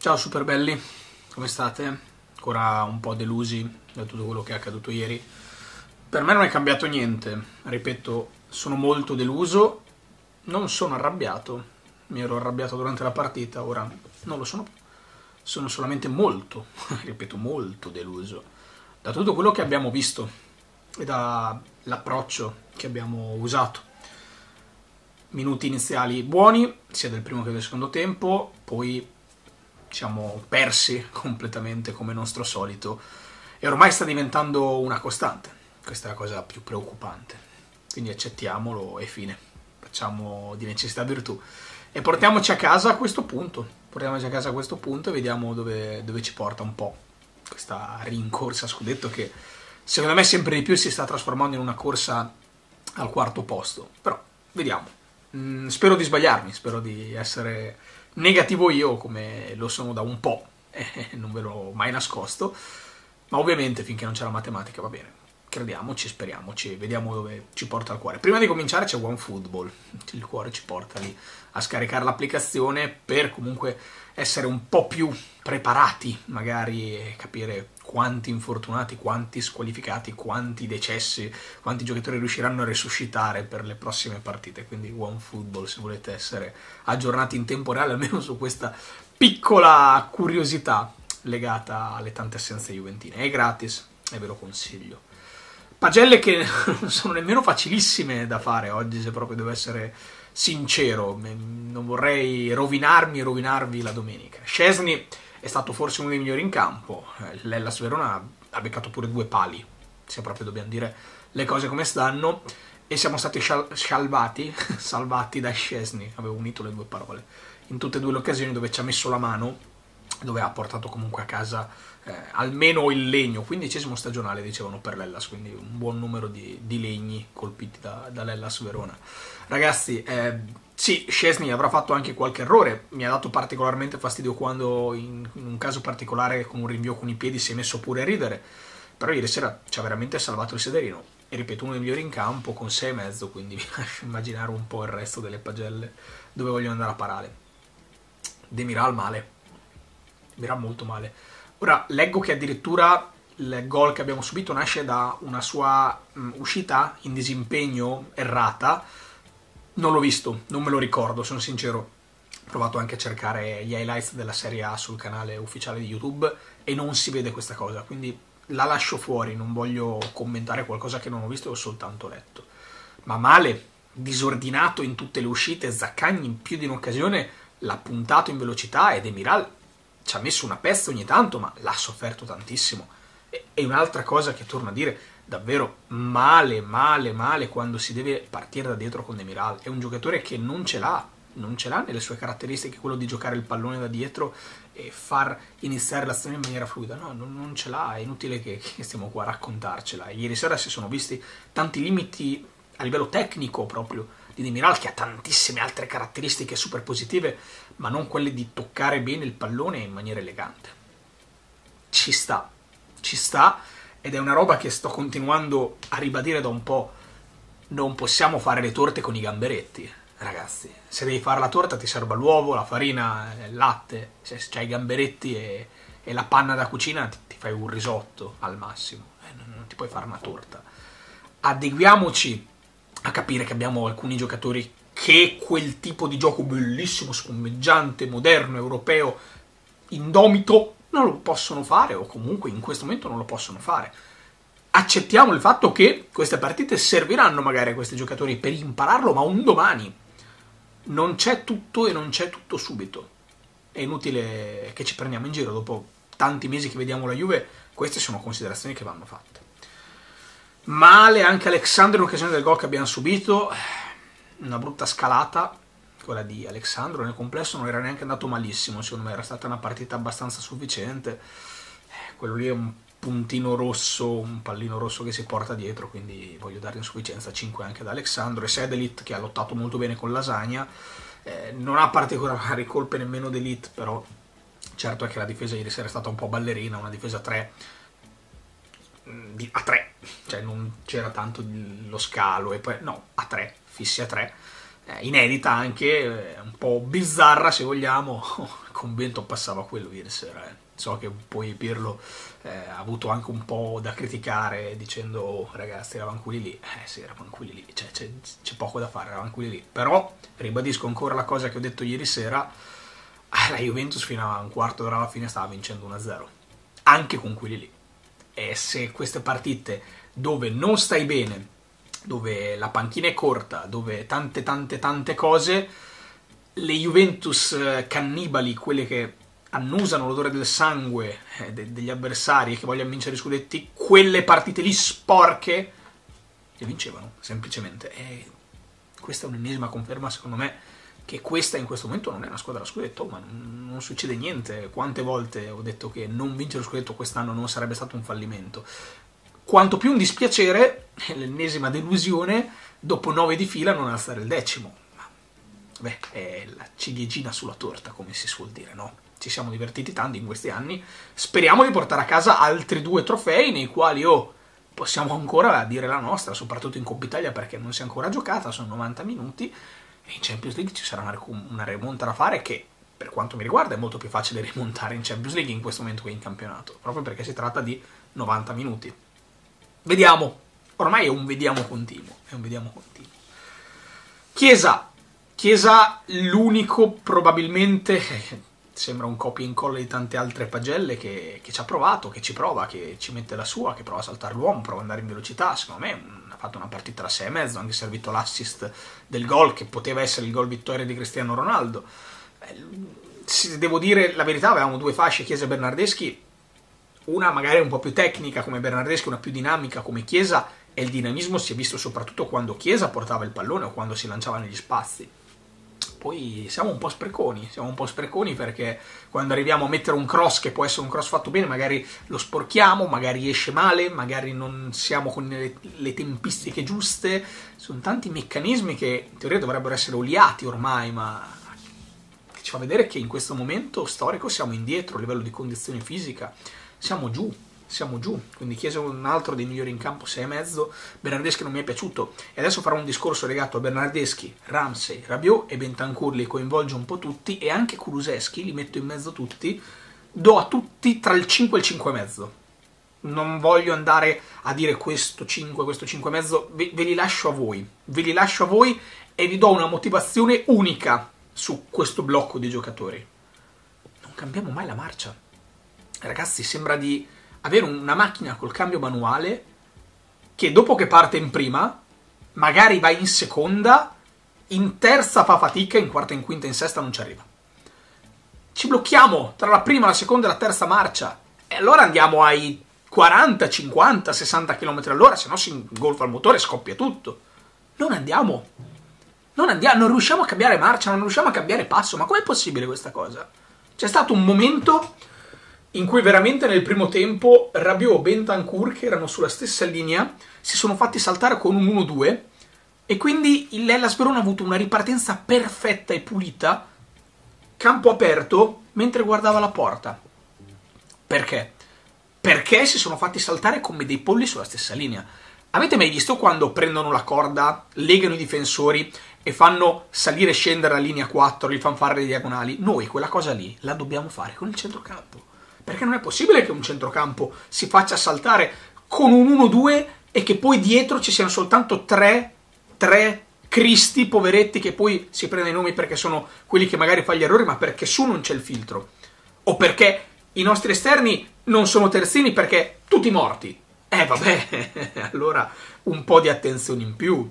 Ciao super belli, come state? Ancora un po' delusi da tutto quello che è accaduto ieri. Per me non è cambiato niente, ripeto, sono molto deluso, non sono arrabbiato, mi ero arrabbiato durante la partita, ora non lo sono più. Sono solamente molto, ripeto, molto deluso da tutto quello che abbiamo visto e dall'approccio che abbiamo usato. Minuti iniziali buoni, sia del primo che del secondo tempo, poi siamo persi completamente come nostro solito e ormai sta diventando una costante. Questa è la cosa più preoccupante. Quindi accettiamolo e fine. Facciamo di necessità virtù. E portiamoci a casa a questo punto. Portiamoci a casa a questo punto e vediamo dove, dove ci porta un po' questa rincorsa a scudetto che secondo me sempre di più si sta trasformando in una corsa al quarto posto. Però vediamo. Mm, spero di sbagliarmi, spero di essere negativo io come lo sono da un po', eh, non ve l'ho mai nascosto, ma ovviamente finché non c'è la matematica va bene. Crediamoci, speriamoci, vediamo dove ci porta il cuore. Prima di cominciare c'è OneFootball, il cuore ci porta lì a scaricare l'applicazione per comunque essere un po' più preparati, magari capire quanti infortunati, quanti squalificati, quanti decessi, quanti giocatori riusciranno a resuscitare per le prossime partite. Quindi OneFootball, se volete essere aggiornati in tempo reale, almeno su questa piccola curiosità legata alle tante assenze juventine. È gratis e ve lo consiglio. Pagelle che non sono nemmeno facilissime da fare oggi, se proprio devo essere sincero. Non vorrei rovinarmi e rovinarvi la domenica. Scesni è stato forse uno dei migliori in campo. Eh, L'Ellas Verona ha beccato pure due pali, se proprio dobbiamo dire le cose come stanno. E siamo stati salvati, salvati da Scesni. Avevo unito le due parole. In tutte e due le occasioni dove ci ha messo la mano, dove ha portato comunque a casa eh, almeno il legno. Quindicesimo stagionale, dicevano per l'Ellas, quindi un buon numero di, di legni colpiti da, dall'Ellas Verona. Ragazzi, eh, sì, Scesni avrà fatto anche qualche errore, mi ha dato particolarmente fastidio quando in, in, un caso particolare con un rinvio con i piedi si è messo pure a ridere, però ieri sera ci ha veramente salvato il sederino e ripeto uno dei migliori in campo con 6 e mezzo, quindi vi lascio immaginare un po' il resto delle pagelle dove vogliono andare a parare. Demiral male, Demiral molto male. Ora leggo che addirittura il gol che abbiamo subito nasce da una sua mh, uscita in disimpegno errata non l'ho visto, non me lo ricordo, sono sincero. Ho provato anche a cercare gli highlights della Serie A sul canale ufficiale di YouTube e non si vede questa cosa, quindi la lascio fuori, non voglio commentare qualcosa che non ho visto e ho soltanto letto. Ma male, disordinato in tutte le uscite, Zaccagni in più di un'occasione l'ha puntato in velocità ed Emiral ci ha messo una pezza ogni tanto, ma l'ha sofferto tantissimo. E un'altra cosa che torno a dire, davvero male, male, male quando si deve partire da dietro con Demiral. È un giocatore che non ce l'ha, non ce l'ha nelle sue caratteristiche quello di giocare il pallone da dietro e far iniziare l'azione in maniera fluida. No, non, non ce l'ha, è inutile che, che, stiamo qua a raccontarcela. Ieri sera si sono visti tanti limiti a livello tecnico proprio di Demiral che ha tantissime altre caratteristiche super positive, ma non quelle di toccare bene il pallone in maniera elegante. Ci sta, ci sta ed è una roba che sto continuando a ribadire da un po'. Non possiamo fare le torte con i gamberetti, ragazzi. Se devi fare la torta ti serve l'uovo, la farina, il latte. Se c'hai i gamberetti e, e, la panna da cucina ti, ti fai un risotto al massimo. Eh, non, non ti puoi fare una torta. Adeguiamoci a capire che abbiamo alcuni giocatori che quel tipo di gioco bellissimo, spumeggiante, moderno, europeo, indomito non lo possono fare o comunque in questo momento non lo possono fare. Accettiamo il fatto che queste partite serviranno magari a questi giocatori per impararlo, ma un domani non c'è tutto e non c'è tutto subito. È inutile che ci prendiamo in giro dopo tanti mesi che vediamo la Juve, queste sono considerazioni che vanno fatte. Male anche Alexandro in occasione del gol che abbiamo subito, una brutta scalata, quella di Alessandro nel complesso non era neanche andato malissimo, secondo me era stata una partita abbastanza sufficiente. Eh, quello lì è un puntino rosso, un pallino rosso che si porta dietro, quindi voglio dare in sufficienza 5 anche ad Alessandro e Sedelit che ha lottato molto bene con Lasagna. Eh, non ha particolari colpe nemmeno d'elite, però certo è che la difesa ieri sera è stata un po' ballerina, una difesa 3 mm, a 3, cioè non c'era tanto lo scalo e poi no, a 3, fissi a 3 eh, inedita anche, eh, un po' bizzarra se vogliamo. Il convento passava quello ieri sera. Eh. So che poi Pirlo eh, ha avuto anche un po' da criticare dicendo oh, ragazzi eravamo quelli lì. Eh sì, eravamo quelli lì, cioè, c'è, c'è, poco da fare, eravamo quelli lì. Però ribadisco ancora la cosa che ho detto ieri sera, la Juventus fino a un quarto d'ora alla fine stava vincendo 1-0, anche con quelli lì. E se queste partite dove non stai bene, dove la panchina è corta, dove tante tante tante cose, le Juventus eh, cannibali, quelle che annusano l'odore del sangue eh, de- degli avversari e che vogliono vincere i scudetti, quelle partite lì sporche le vincevano, semplicemente. E questa è un'ennesima conferma, secondo me, che questa in questo momento non è una squadra da scudetto, ma non, non succede niente. Quante volte ho detto che non vincere lo scudetto quest'anno non sarebbe stato un fallimento. Quanto più un dispiacere, l'ennesima delusione, dopo nove di fila non alzare il decimo. Beh, è la ciliegina sulla torta, come si suol dire, no? Ci siamo divertiti tanto in questi anni. Speriamo di portare a casa altri due trofei nei quali oh, possiamo ancora dire la nostra, soprattutto in Coppa Italia perché non si è ancora giocata, sono 90 minuti e in Champions League ci sarà una, una rimonta da fare che per quanto mi riguarda è molto più facile rimontare in Champions League in questo momento che in campionato, proprio perché si tratta di 90 minuti. Vediamo. Ormai è un vediamo continuo. È un vediamo continuo. Chiesa. Chiesa l'unico probabilmente sembra un copia e incolla di tante altre pagelle che, che, ci ha provato, che ci prova, che ci mette la sua, che prova a saltare l'uomo, prova ad andare in velocità. Secondo me fatto una partita da 6 e mezzo, anche servito l'assist del gol, che poteva essere il gol vittoria di Cristiano Ronaldo. Devo dire la verità, avevamo due fasce, Chiesa e Bernardeschi, una magari un po' più tecnica come Bernardeschi, una più dinamica come Chiesa, e il dinamismo si è visto soprattutto quando Chiesa portava il pallone o quando si lanciava negli spazi. Poi siamo un po' spreconi, siamo un po' spreconi perché quando arriviamo a mettere un cross che può essere un cross fatto bene, magari lo sporchiamo, magari esce male, magari non siamo con le, le tempistiche giuste. Sono tanti meccanismi che in teoria dovrebbero essere oliati ormai, ma ci fa vedere che in questo momento storico siamo indietro a livello di condizione fisica siamo giù, siamo giù. Quindi Chiesa è un altro dei migliori in campo, 6,5. Bernardeschi non mi è piaciuto. E adesso farò un discorso legato a Bernardeschi, Ramsey, Rabiot e Bentancur, li coinvolge un po' tutti, e anche Kuluseschi, li metto in mezzo tutti. Do a tutti tra il 5 e il 5,5. Non voglio andare a dire questo 5, questo 5,5, ve, ve li lascio a voi. Ve li lascio a voi e vi do una motivazione unica su questo blocco di giocatori. Non cambiamo mai la marcia ragazzi, sembra di avere una macchina col cambio manuale che dopo che parte in prima, magari va in seconda, in terza fa fatica, in quarta, in quinta, in sesta non ci arriva. Ci blocchiamo tra la prima, la seconda e la terza marcia. E allora andiamo ai 40, 50, 60 km all'ora, se no si ingolfa il motore e scoppia tutto. Non andiamo. Non andiamo, non riusciamo a cambiare marcia, non riusciamo a cambiare passo. Ma com'è possibile questa cosa? C'è stato un momento in cui veramente nel primo tempo Rabiot e Bentancur, che erano sulla stessa linea, si sono fatti saltare con un 1-2 e quindi il Hellas Verona ha avuto una ripartenza perfetta e pulita, campo aperto, mentre guardava la porta. Perché? Perché si sono fatti saltare come dei polli sulla stessa linea. Avete mai visto quando prendono la corda, legano i difensori e fanno salire e scendere la linea 4, li fanno fare le diagonali? Noi quella cosa lì la dobbiamo fare con il centrocampo. Perché non è possibile che un centrocampo si faccia saltare con un 1-2 e che poi dietro ci siano soltanto 3, 3 cristi, poveretti, che poi si prendono i nomi perché sono quelli che magari fanno gli errori, ma perché su non c'è il filtro. O perché i nostri esterni non sono terzini perché tutti morti. Eh vabbè, allora un po' di attenzione in più.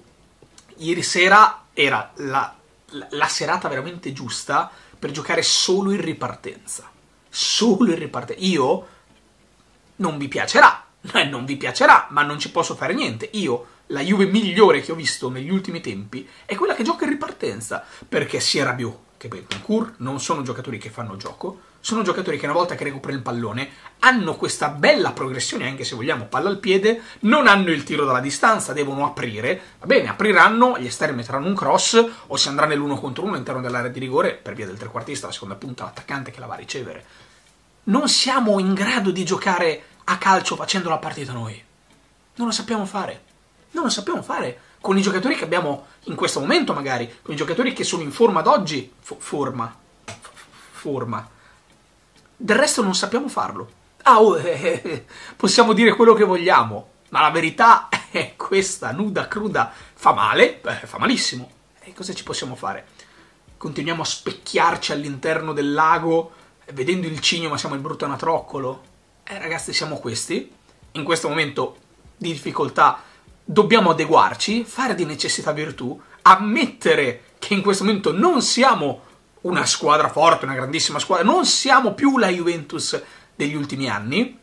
Ieri sera era la, la, la serata veramente giusta per giocare solo in ripartenza solo il ripartenza. Io non vi piacerà, eh, non vi piacerà, ma non ci posso fare niente. Io la Juve migliore che ho visto negli ultimi tempi è quella che gioca in ripartenza, perché sia Rabiot che Bentancur non sono giocatori che fanno gioco, sono giocatori che una volta che recuperano il pallone hanno questa bella progressione, anche se vogliamo palla al piede, non hanno il tiro dalla distanza, devono aprire, va bene, apriranno, gli esterni metteranno un cross o si andrà nell'uno contro uno all'interno dell'area di rigore per via del trequartista, la seconda punta, l'attaccante che la va a ricevere. Non siamo in grado di giocare a calcio facendo la partita noi. Non lo sappiamo fare. Non lo sappiamo fare. con i giocatori che abbiamo in questo momento magari, con i giocatori che sono in forma ad oggi, F- forma, F- forma. Del resto non sappiamo farlo. Ah, oh, eh, eh, possiamo dire quello che vogliamo, ma la verità è questa, nuda, cruda, fa male, eh, fa malissimo. E cosa ci possiamo fare? Continuiamo a specchiarci all'interno del lago, vedendo il cigno ma siamo il brutto anatroccolo? Eh ragazzi, siamo questi. In questo momento di difficoltà dobbiamo adeguarci, fare di necessità virtù, ammettere che in questo momento non siamo una squadra forte, una grandissima squadra, non siamo più la Juventus degli ultimi anni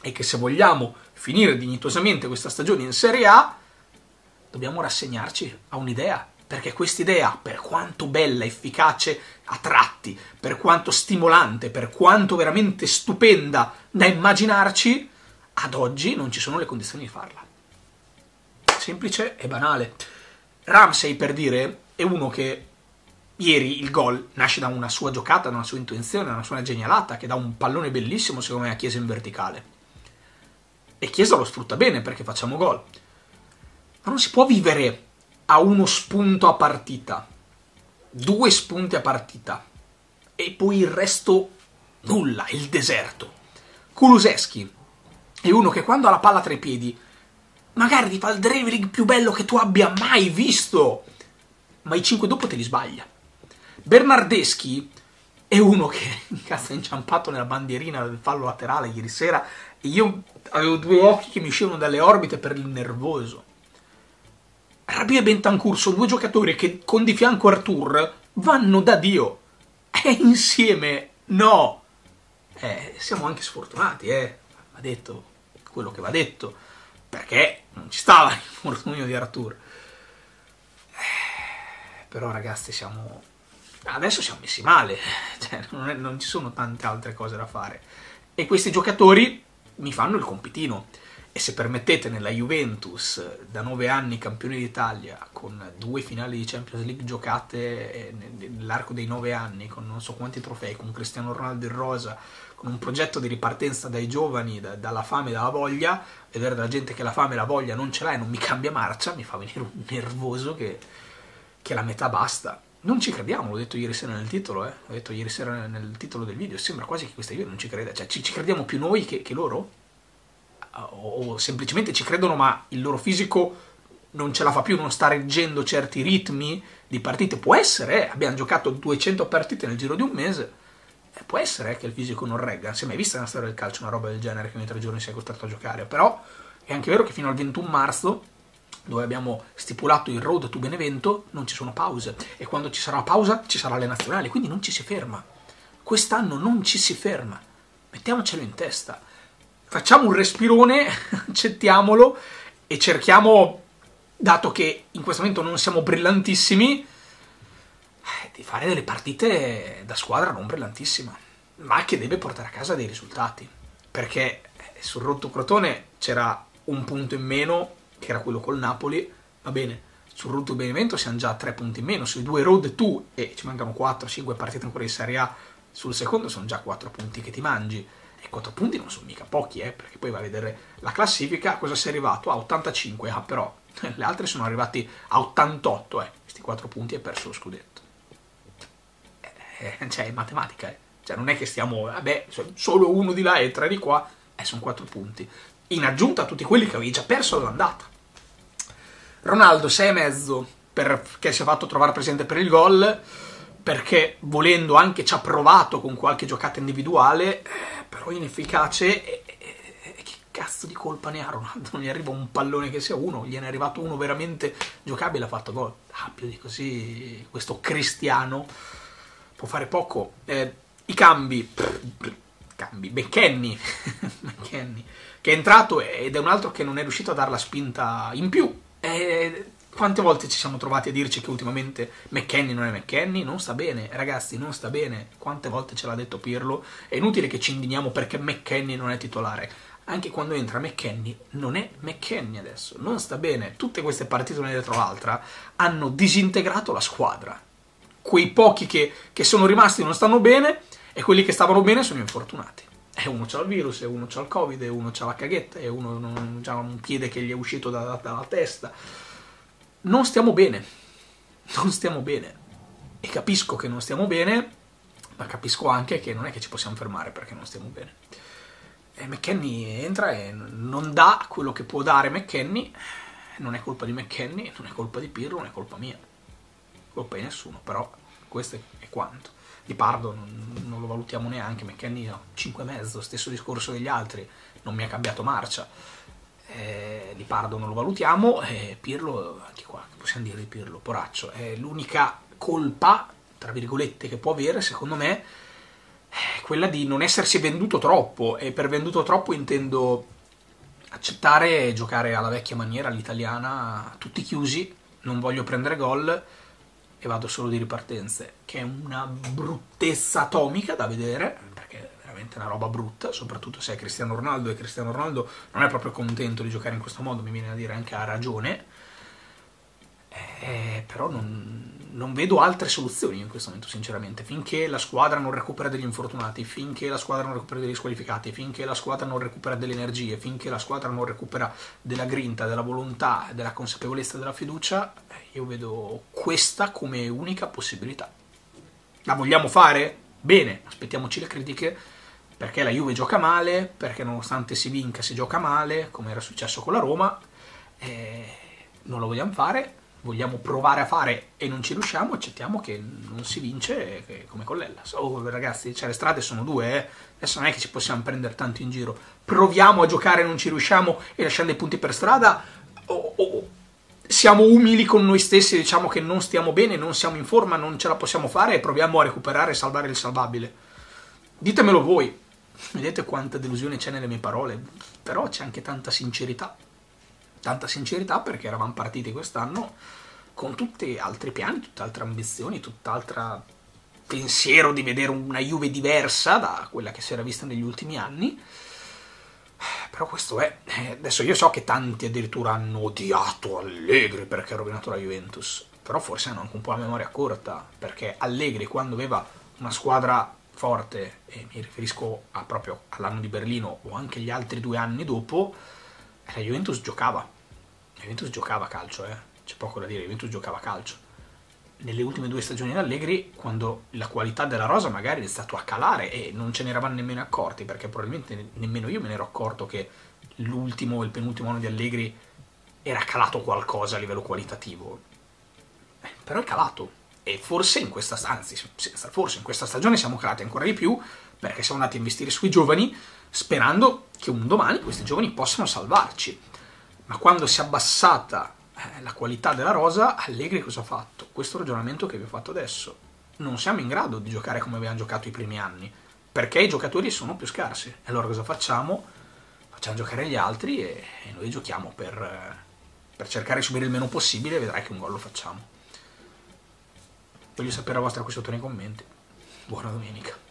e che se vogliamo finire dignitosamente questa stagione in Serie A dobbiamo rassegnarci a un'idea, perché quest'idea, per quanto bella, efficace a tratti, per quanto stimolante, per quanto veramente stupenda da immaginarci, ad oggi non ci sono le condizioni di farla semplice e banale. Ramsey, per dire, è uno che ieri il gol nasce da una sua giocata, da una sua intuizione, da una sua genialata, che dà un pallone bellissimo, secondo me, a Chiesa in verticale. E Chiesa lo sfrutta bene perché facciamo gol. Ma non si può vivere a uno spunto a partita, due spunti a partita, e poi il resto nulla, il deserto. Kuluseschi è uno che quando ha la palla tra i piedi magari ti fa il dribbling più bello che tu abbia mai visto, ma i 5 dopo te li sbaglia. Bernardeschi è uno che cazzo è inciampato nella bandierina del fallo laterale ieri sera e io avevo due occhi che mi uscivano dalle orbite per il nervoso. Rabia e Bentancur sono due giocatori che con di fianco Artur vanno da Dio. E insieme no. Eh, siamo anche sfortunati, eh. Va detto quello che va detto perché non ci stava il infortunio di Artur. Eh, però ragazzi siamo... Adesso siamo messi male, cioè, non, è, non ci sono tante altre cose da fare. E questi giocatori mi fanno il compitino. E se permettete, nella Juventus, da nove anni campione d'Italia, con due finali di Champions League giocate nell'arco dei nove anni, con non so quanti trofei, con Cristiano Ronaldo in rosa, con un progetto di ripartenza dai giovani, da, dalla fame e dalla voglia, vedere della gente che la fame e la voglia non ce l'ha e non mi cambia marcia, mi fa venire un nervoso che, che la metà basta. Non ci crediamo, l'ho detto ieri sera nel titolo, eh? l'ho detto ieri sera nel titolo del video, sembra quasi che questa io non ci creda, cioè ci, ci crediamo più noi che, che loro? O, o semplicemente ci credono ma il loro fisico non ce la fa più, non sta reggendo certi ritmi di partite. Può essere, eh? abbiamo giocato 200 partite nel giro di un mese, eh, può essere che il fisico non regga, si è mai vista nella storia del calcio una roba del genere che ogni tre giorni sia costretto a giocare, però è anche vero che fino al 21 marzo, dove abbiamo stipulato il road to Benevento, non ci sono pause e quando ci sarà pausa ci sarà le nazionali, quindi non ci si ferma. Quest'anno non ci si ferma, mettiamocelo in testa. Facciamo un respirone, accettiamolo e cerchiamo, dato che in questo momento non siamo brillantissimi, eh, di fare delle partite da squadra non brillantissima, ma che deve portare a casa dei risultati. Perché eh, sul Rotto Crotone c'era un punto in meno, che era quello col Napoli, va bene. Sul Rotto Benevento siamo già a tre punti in meno, sui due road tu, e ci mancano 4-5 partite ancora in Serie A, sul secondo sono già 4 punti che ti mangi. E 4 punti non sono mica pochi, eh, perché poi va a vedere la classifica, cosa sei arrivato? A 85, ah però le altre sono arrivati a 88, eh. Questi 4 punti hai perso lo scudetto eh, cioè è matematica, eh. cioè non è che stiamo, vabbè, solo uno di là e tre di qua, eh, sono quattro punti, in aggiunta a tutti quelli che avevi già perso all'andata. Ronaldo 6,5 perché si è fatto trovare presente per il gol, perché volendo anche ci ha provato con qualche giocata individuale, eh, però inefficace e, e, e, che cazzo di colpa ne ha Ronaldo? Non gli arriva un pallone che sia uno, gliene è arrivato uno veramente giocabile, ha fatto gol. Ah, più di così, questo cristiano può fare poco. Eh, I cambi, pff, cambi, McKenny, McKenny, che è entrato ed è un altro che non è riuscito a dare la spinta in più. Eh, quante volte ci siamo trovati a dirci che ultimamente McKenny non è McKenny? Non sta bene, ragazzi, non sta bene. Quante volte ce l'ha detto Pirlo? È inutile che ci indigniamo perché McKenny non è titolare. Anche quando entra McKenny, non è McKenny adesso, non sta bene. Tutte queste partite una dietro l'altra hanno disintegrato la squadra quei pochi che, che sono rimasti non stanno bene e quelli che stavano bene sono infortunati. E uno c'ha il virus, e uno c'ha il covid, e uno c'ha la caghetta, e uno non, ha un piede che gli è uscito da, da, dalla testa. Non stiamo bene, non stiamo bene. E capisco che non stiamo bene, ma capisco anche che non è che ci possiamo fermare perché non stiamo bene. E McKenny entra e non dà quello che può dare McKenny, non è colpa di McKenny, non è colpa di Pirlo, non è colpa mia, colpa di nessuno, però questo è quanto. Di Pardo non, non lo valutiamo neanche, McKenny no, 5,5, stesso discorso degli altri, non mi ha cambiato marcia. Eh, di Pardo non lo valutiamo, e Pirlo, anche qua, possiamo dire di Pirlo, poraccio, è l'unica colpa, tra virgolette, che può avere, secondo me, è quella di non essersi venduto troppo, e per venduto troppo intendo accettare e giocare alla vecchia maniera, all'italiana, tutti chiusi, non voglio prendere gol e vado solo di ripartenze, che è una bruttezza atomica da vedere, veramente una roba brutta, soprattutto se è Cristiano Ronaldo e Cristiano Ronaldo non è proprio contento di giocare in questo modo, mi viene a dire anche ha ragione, eh, però non, non, vedo altre soluzioni in questo momento, sinceramente. Finché la squadra non recupera degli infortunati, finché la squadra non recupera degli squalificati, finché la squadra non recupera delle energie, finché la squadra non recupera della grinta, della volontà, della consapevolezza, della fiducia, eh, io vedo questa come unica possibilità. La vogliamo fare? Bene, aspettiamoci le critiche perché la Juve gioca male, perché nonostante si vinca si gioca male, come era successo con la Roma, eh, non lo vogliamo fare, vogliamo provare a fare e non ci riusciamo, accettiamo che non si vince come con l'Ellas. Oh ragazzi, cioè, le strade sono due, eh? adesso non è che ci possiamo prendere tanto in giro. Proviamo a giocare e non ci riusciamo e lasciamo dei punti per strada o, o siamo umili con noi stessi, diciamo che non stiamo bene, non siamo in forma, non ce la possiamo fare e proviamo a recuperare e salvare il salvabile. Ditemelo voi. Vedete quanta delusione c'è nelle mie parole, però c'è anche tanta sincerità tanta sincerità perché eravamo partiti quest'anno con tutti altri piani, tutte altre ambizioni, tutt'altro pensiero di vedere una Juve diversa da quella che si era vista negli ultimi anni. Però questo è. Eh, adesso io so che tanti addirittura hanno odiato Allegri perché ha rovinato la Juventus. Però forse hanno anche un po' la memoria corta. Perché Allegri, quando aveva una squadra forte, e mi riferisco proprio all'anno di Berlino o anche gli altri due anni dopo, la Juventus giocava. La Juventus giocava a calcio, eh. C'è poco da dire, la Juventus giocava a calcio. Nelle ultime due stagioni di Allegri, quando la qualità della rosa magari è iniziato a calare e non ce ne eravamo nemmeno accorti, perché probabilmente nemmeno io me ne ero accorto che l'ultimo e il penultimo anno di Allegri era calato qualcosa a livello qualitativo. Eh, però è calato. E forse in questa, anzi, forse in questa stagione siamo calati ancora di più, perché siamo andati a investire sui giovani, sperando che un domani questi giovani possano salvarci. Ma quando si è abbassata eh, la qualità della rosa, Allegri cosa ha fatto? Questo ragionamento che vi ho fatto adesso. Non siamo in grado di giocare come abbiamo giocato i primi anni, perché i giocatori sono più scarsi. E allora cosa facciamo? Facciamo giocare gli altri e, noi giochiamo per, eh, per cercare di subire il meno possibile e vedrai che un gol lo facciamo. Voglio sapere la vostra qui sotto nei commenti. Buona domenica.